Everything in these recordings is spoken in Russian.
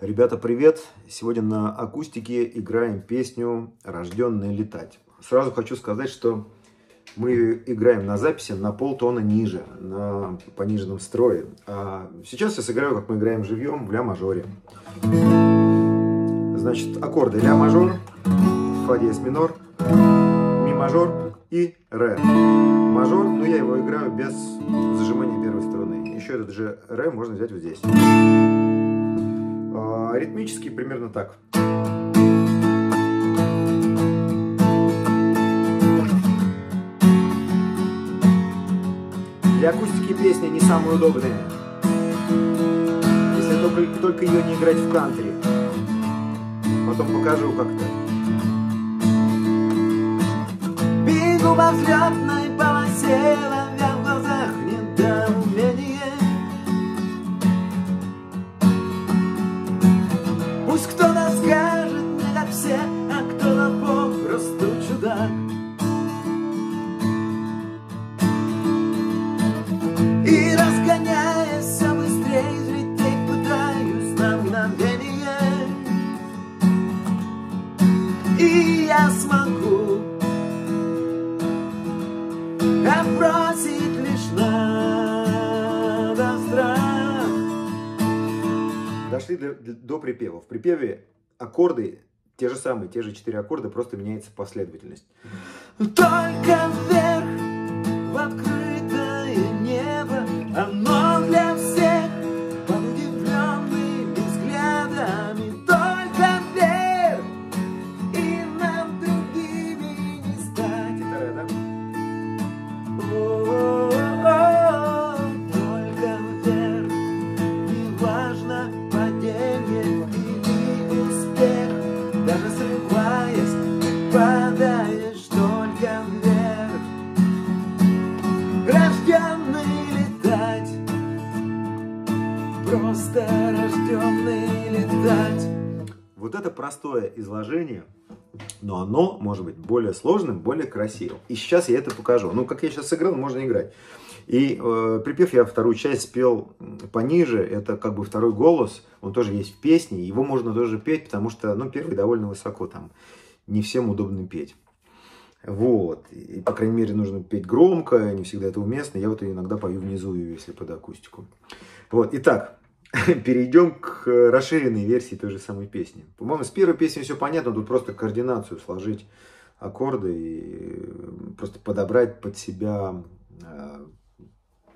Ребята, привет! Сегодня на акустике играем песню «Рожденный летать». Сразу хочу сказать, что мы играем на записи на полтона ниже, на пониженном строе. А сейчас я сыграю, как мы играем живьем, в ля-мажоре. Значит, аккорды ля-мажор, фа диез минор, ми мажор и ре. Мажор, но я его играю без зажимания первой струны. Еще этот же ре можно взять вот здесь. А, ритмически примерно так. Для акустики песня не самая удобная. Если только, только ее не играть в кантри. Потом покажу как-то. Бегу по взлетной полосе, Дошли до, до припева. В припеве аккорды те же самые, те же четыре аккорда, просто меняется последовательность. Только рожденный летать. Вот это простое изложение, но оно может быть более сложным, более красивым. И сейчас я это покажу. Ну, как я сейчас сыграл, можно играть. И э, припев я вторую часть спел пониже, это как бы второй голос, он тоже есть в песне, его можно тоже петь, потому что, ну, первый довольно высоко, там, не всем удобно петь. Вот, и, по крайней мере, нужно петь громко, не всегда это уместно, я вот иногда пою внизу, если под акустику. Вот, итак, перейдем к расширенной версии той же самой песни. По-моему, с первой песни все понятно, тут просто координацию сложить аккорды и просто подобрать под себя э,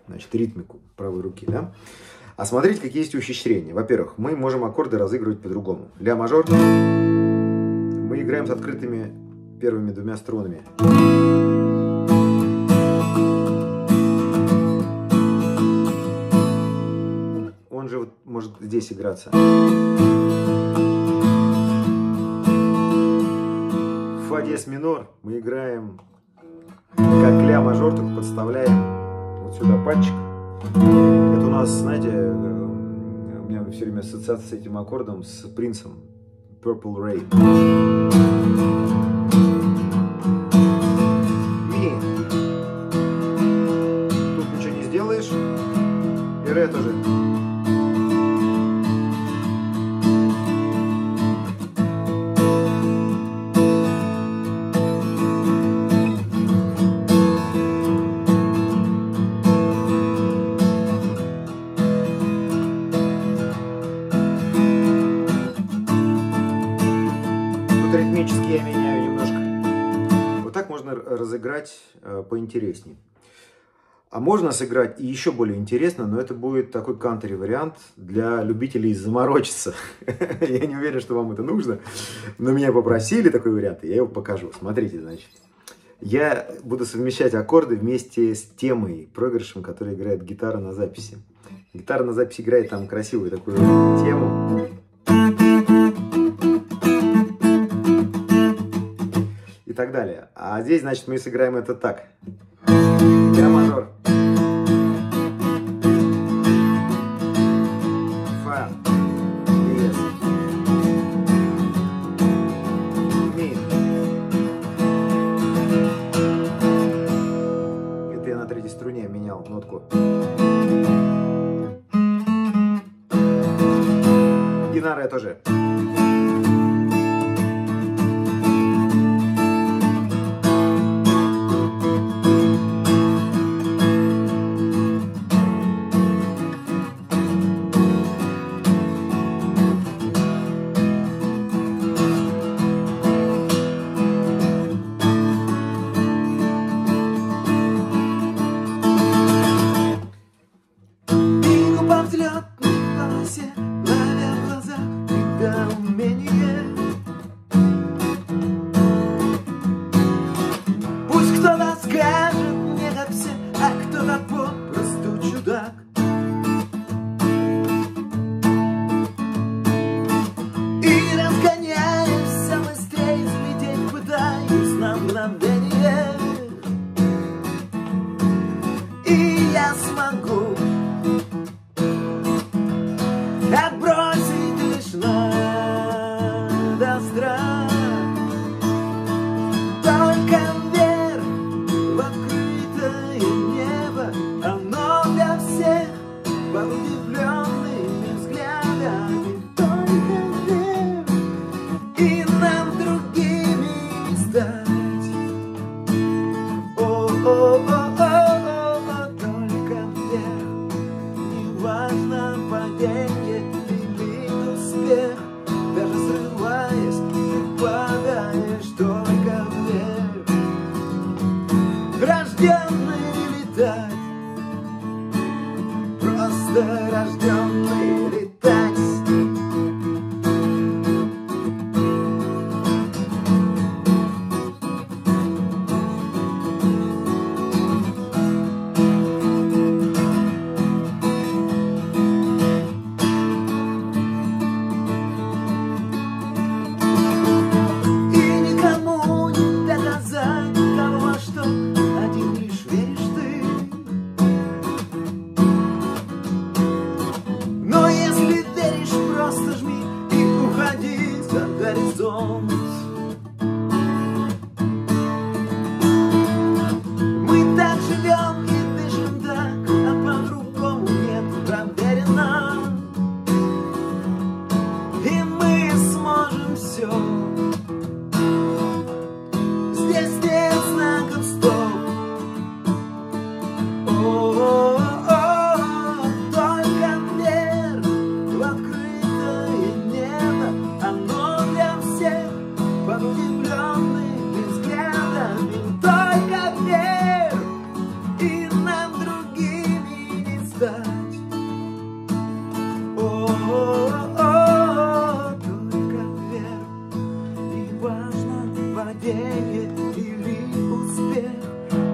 значит, ритмику правой руки, да? А смотрите, какие есть ухищрения. Во-первых, мы можем аккорды разыгрывать по-другому. Ля мажор. Мы играем с открытыми первыми двумя струнами. Вот может здесь играться. Фа диез минор мы играем как ля мажор, только подставляем вот сюда пальчик. Это у нас, знаете, э, у меня все время ассоциация с этим аккордом, с принцем Purple Rain. Тут ритмически я меняю немножко. Вот так можно разыграть э, поинтереснее. А можно сыграть и еще более интересно, но это будет такой кантри вариант для любителей заморочиться. Я не уверен, что вам это нужно, но меня попросили такой вариант, и я его покажу. Смотрите, значит. Я буду совмещать аккорды вместе с темой, проигрышем, который играет гитара на записи. Гитара на записи играет там красивую такую тему. и так далее. А здесь, значит, мы сыграем это так. Ля мажор. Фа. Диез. Ми. Это я на третьей струне менял нотку. Гитара я тоже. улыбнулся, ловя в глазах недоумение.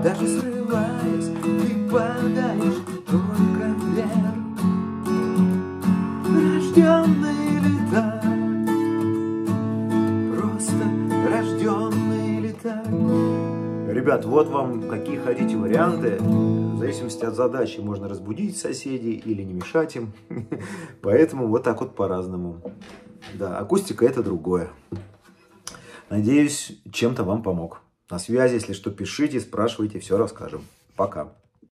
Даже срываясь, ты падаешь только вверх Рожденные летать Просто рожденные летать Ребят, вот вам какие хотите варианты. В зависимости от задачи можно разбудить соседей или не мешать им. Поэтому вот так вот по-разному. Да, акустика это другое. Надеюсь, чем-то вам помог. На связи, если что, пишите, спрашивайте, все расскажем. Пока.